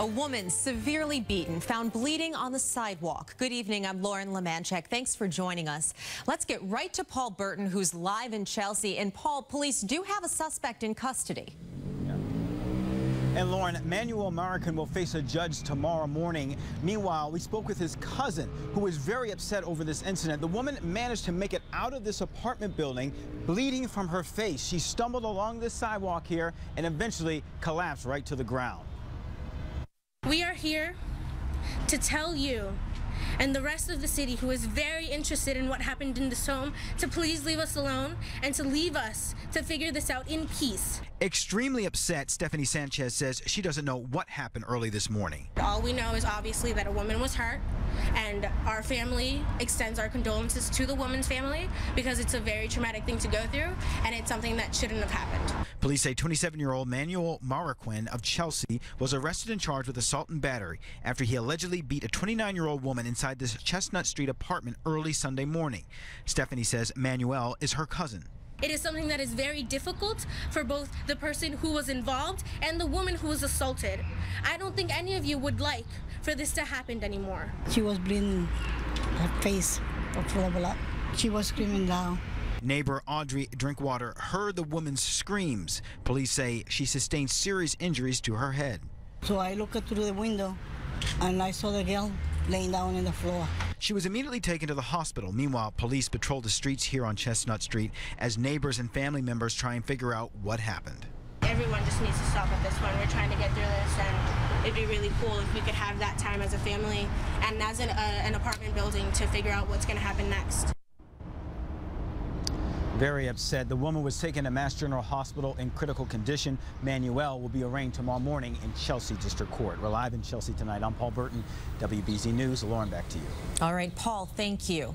A woman severely beaten, found bleeding on the sidewalk. Good evening, I'm Lauren Leamanczyk. Thanks for joining us. Let's get right to Paul Burton, who's live in Chelsea. And Paul, police do have a suspect in custody. And Lauren, Manuel Marroquin will face a judge tomorrow morning. Meanwhile, we spoke with his cousin, who was very upset over this incident. The woman managed to make it out of this apartment building, bleeding from her face. She stumbled along this sidewalk here and eventually collapsed right to the ground. We are here to tell you and the rest of the city who is very interested in what happened in this home to please leave us alone and to leave us to figure this out in peace. Extremely upset, Stephanie Sanchez says she doesn't know what happened early this morning. All we know is obviously that a woman was hurt, and our family extends our condolences to the woman's family because it's a very traumatic thing to go through, and it's something that shouldn't have happened. Police say 27-year-old Manuel Marroquin of Chelsea was arrested and charged with assault and battery after he allegedly beat a 29-year-old woman inside this Chestnut Street apartment early Sunday morning. Stephanie says Manuel is her cousin. It is something that is very difficult for both the person who was involved and the woman who was assaulted. I don't think any of you would like for this to happen anymore. She was bleeding her face full of blood. She was screaming loud. Neighbor Audrey Drinkwater heard the woman's screams. Police say she sustained serious injuries to her head. So I looked through the window and I saw the girl laying down on the floor. She was immediately taken to the hospital. Meanwhile, police patrolled the streets here on Chestnut Street as neighbors and family members try and figure out what happened. Everyone just needs to stop at this one. We're trying to get through this, and it'd be really cool if we could have that time as a family and as an, uh, an apartment building to figure out what's going to happen next very upset. The woman was taken to Mass General Hospital in critical condition. Manuel will be arraigned tomorrow morning in Chelsea District Court. We're live in Chelsea tonight. I'm Paul Burton, WBZ News. Lauren, back to you. All right, Paul, thank you.